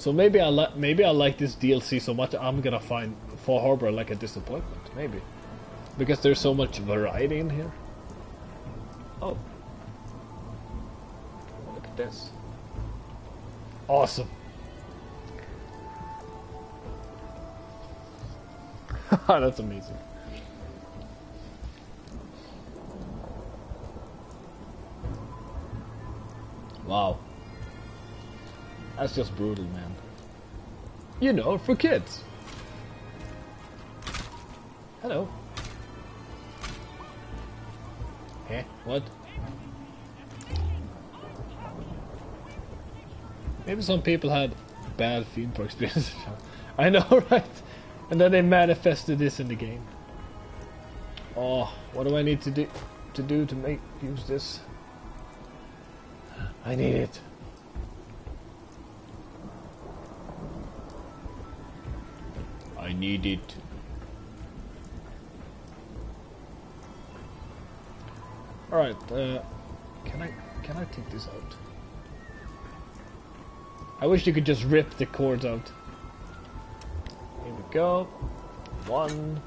So maybe I like maybe I like this DLC so much I'm gonna find Far Harbor like a disappointment. Maybe because there's so much variety in here. Oh, look at this! Awesome. That's amazing. Wow. That's just brutal, man. You know, for kids. Hello. Eh? What? Maybe some people had bad theme park experiences. I know, right? And then they manifested this in the game. Oh, what do I need to do to do to make use this? I need it. I need it. Alright, uh, can I can I take this out? I wish you could just rip the cords out. Here we go. One.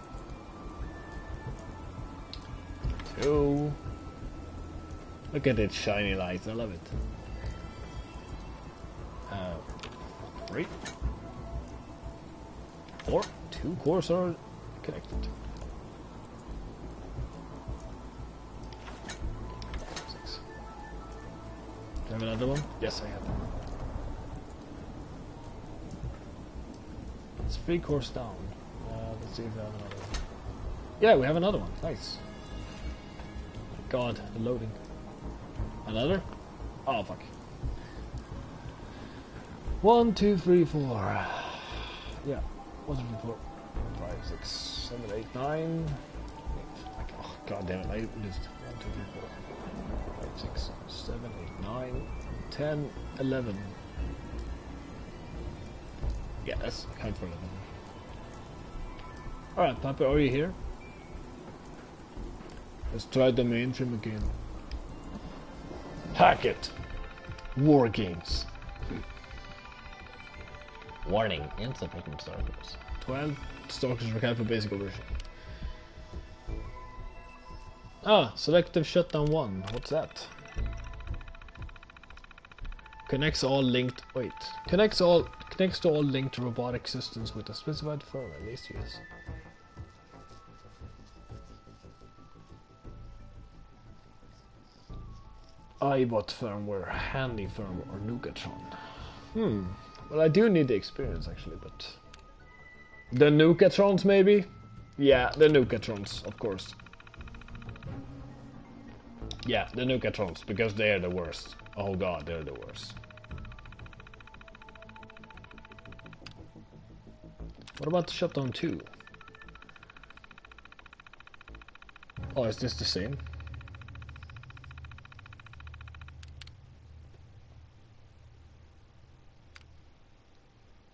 Two. Look at its shiny lights, I love it. Uh, three. Four. Two cores are connected. Six. Do I have another one? Yes, I have. It's three cores down. Uh, let's see if we have another one. Yeah, we have another one. Nice. God, the loading. Another? Oh, fuck. One, two, three, four. Yeah. One, two, three, four. Five, six, seven, eight, nine. Eight. Oh, God damn it. I missed. One, two, three, four. Five, six, seven, eight, nine, ten, eleven. Yeah, that's kind for eleven. Alright, Papa, are you here? Let's try the mainframe again. Hack it! War games. Hmm. Warning, insufficient servers. 12 star cores required for basic version. Ah, selective shutdown 1. What's that? Connects all linked. Wait. Connects all. Connects to all linked robotic systems with a specified firmware. At least yes. Eyebot firmware, Handy firmware, or Nukatron. Hmm. Well, I do need the experience actually, but the Nukatrons maybe. Yeah, the Nukatrons, of course. Yeah, the Nukatrons, because they're the worst. Oh god, they're the worst. What about the shutdown 2? Oh, is this the same?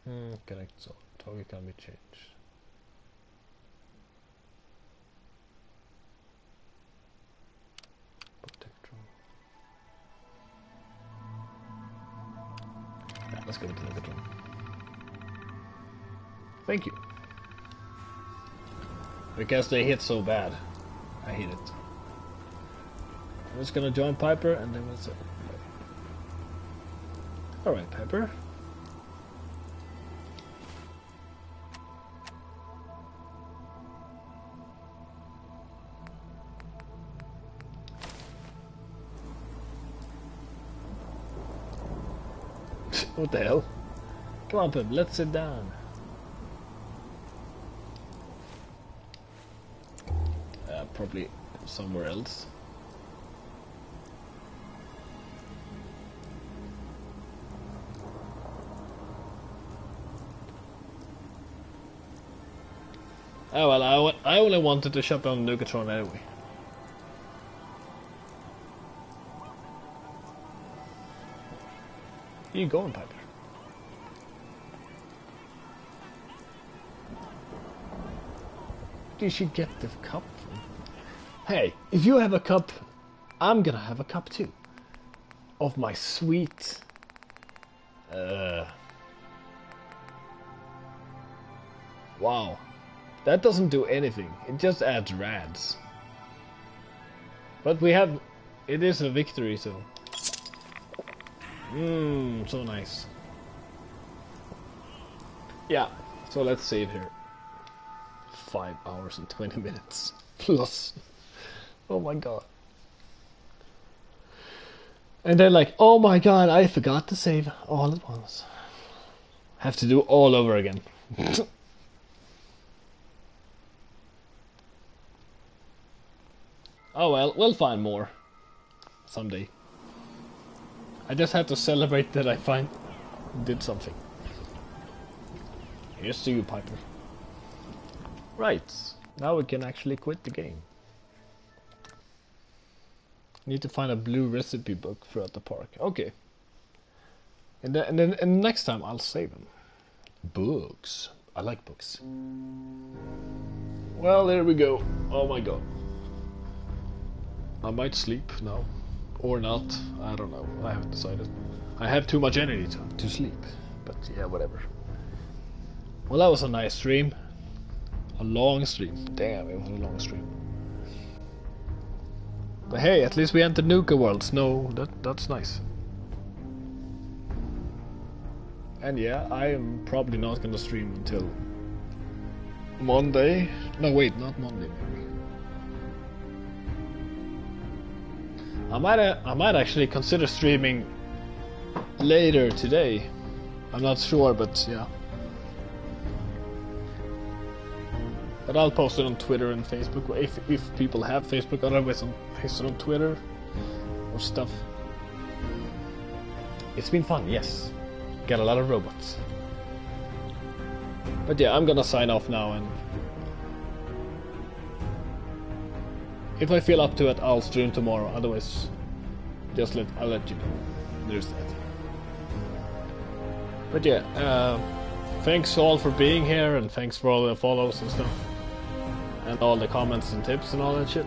Hmm, correct, so target can be changed. Let's go with the Megatron. Thank you. Because they hit so bad. I hate it. I'm just gonna join Piper and then we'll. Alright, Piper. What the hell? Come on, Pip, let's sit down. Uh, probably somewhere else. Oh well, I, I only wanted to shut down Nukatron anyway. You going, Piper? Did she get the cup? Hey, if you have a cup, I'm gonna have a cup too. Of my sweet, uh, Wow. That doesn't do anything. It just adds rads. But we have... It is a victory, so... Mmm, so nice. Yeah, so let's save here. 5 hours and 20 minutes. Plus. Oh my god. And they're like, oh my god, I forgot to save all at once. Have to do all over again. oh well, we'll find more. Someday. I just have to celebrate that I find did something. Here's to you, Piper. Right, now we can actually quit the game. Need to find a blue recipe book throughout the park. Okay. And then, and then and next time I'll save them. Books. I like books. Well, there we go. Oh my god. I might sleep now. Or not. I don't know. I haven't decided. I have too much energy to, to sleep. But yeah, whatever. Well, that was a nice stream. A long stream. Damn, it was a long stream. But hey, at least we entered Nuka Worlds. No, that that's nice. And yeah, I am probably not gonna stream until Monday. No, wait, not Monday. I might uh, I might actually consider streaming later today. I'm not sure, but yeah. But I'll post it on Twitter and Facebook if if people have Facebook. Otherwise, I'll post it on Twitter or stuff. It's been fun, yes. Got a lot of robots. But yeah, I'm gonna sign off now and if I feel up to it, I'll stream tomorrow. Otherwise, just let I'll let you know. There's that. But yeah, uh, thanks all for being here and thanks for all the follows and stuff and all the comments and tips and all that shit.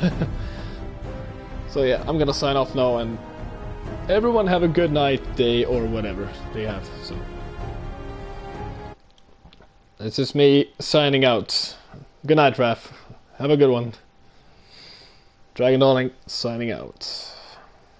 so yeah, I'm gonna sign off now and everyone have a good night, day, or whatever they have. So this is me signing out. Good night, Raph. Have a good one. Dragon Dalek signing out.